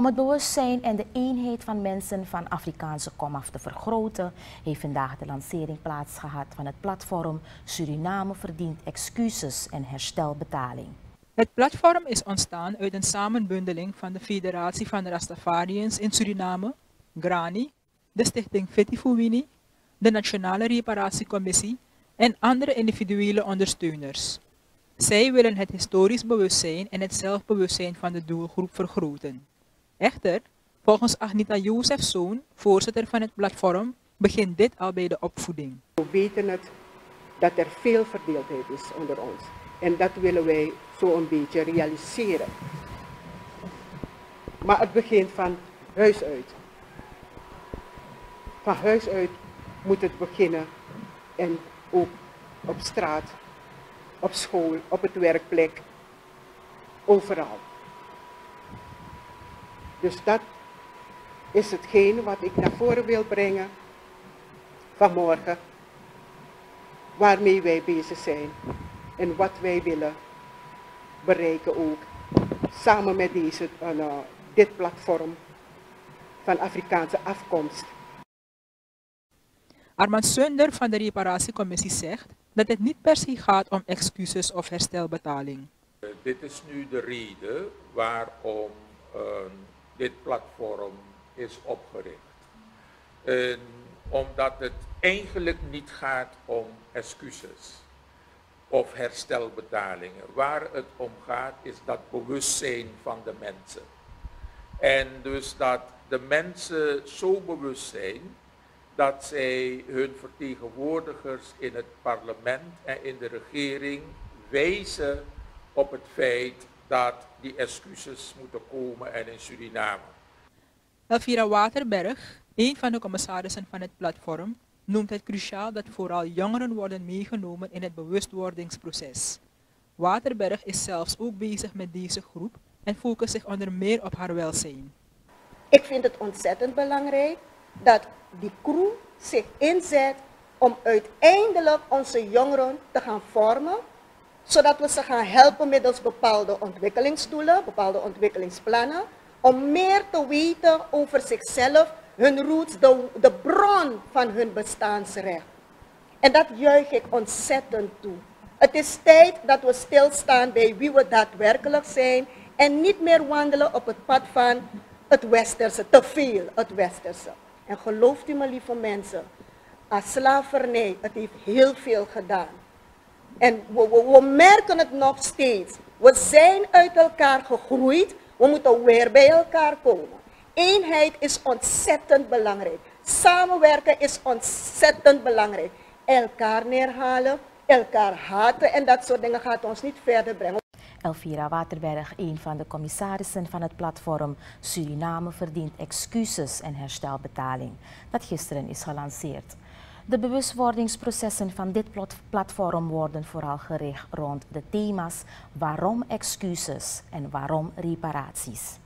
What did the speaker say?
Om het bewustzijn en de eenheid van mensen van Afrikaanse komaf te vergroten, heeft vandaag de lancering plaatsgehad van het platform Suriname verdient excuses en herstelbetaling. Het platform is ontstaan uit een samenbundeling van de Federatie van Rastafariërs in Suriname, GRANI, de stichting Fitifuwini, de Nationale Reparatiecommissie en andere individuele ondersteuners. Zij willen het historisch bewustzijn en het zelfbewustzijn van de doelgroep vergroten. Echter, volgens Agnita Jozefzoon, voorzitter van het platform, begint dit al bij de opvoeding. We weten het dat er veel verdeeldheid is onder ons. En dat willen wij zo een beetje realiseren. Maar het begint van huis uit. Van huis uit moet het beginnen en ook op straat, op school, op het werkplek, overal. Dus dat is hetgeen wat ik naar voren wil brengen vanmorgen, waarmee wij bezig zijn en wat wij willen bereiken ook, samen met deze, uh, dit platform van Afrikaanse afkomst. Armand Sunder van de reparatiecommissie zegt dat het niet per se gaat om excuses of herstelbetaling. Uh, dit is nu de reden waarom uh, dit platform is opgericht. En omdat het eigenlijk niet gaat om excuses of herstelbetalingen. Waar het om gaat is dat bewustzijn van de mensen. En dus dat de mensen zo bewust zijn dat zij hun vertegenwoordigers in het parlement en in de regering wijzen op het feit dat die excuses moeten komen en in Suriname. Elvira Waterberg, een van de commissarissen van het platform, noemt het cruciaal dat vooral jongeren worden meegenomen in het bewustwordingsproces. Waterberg is zelfs ook bezig met deze groep en focust zich onder meer op haar welzijn. Ik vind het ontzettend belangrijk dat die crew zich inzet om uiteindelijk onze jongeren te gaan vormen zodat we ze gaan helpen middels bepaalde ontwikkelingsdoelen, bepaalde ontwikkelingsplannen, om meer te weten over zichzelf, hun roots, de, de bron van hun bestaansrecht. En dat juich ik ontzettend toe. Het is tijd dat we stilstaan bij wie we daadwerkelijk zijn en niet meer wandelen op het pad van het westerse, te veel het westerse. En gelooft u me lieve mensen, als slavernij, het heeft heel veel gedaan. En we, we, merken het nog steeds. We zijn uit elkaar gegroeid. We moeten weer bij elkaar komen. Eenheid is ontzettend belangrijk. Samenwerken is ontzettend belangrijk. Elkaar neerhalen, elkaar haten en dat soort dingen gaat ons niet verder brengen. Elvira Waterberg, een van de commissarissen van het platform Suriname verdient excuses en herstelbetaling, dat gisteren is gelanceerd. De bewustwordingsprocessen van dit platform worden vooral gericht rond de thema's waarom excuses en waarom reparaties.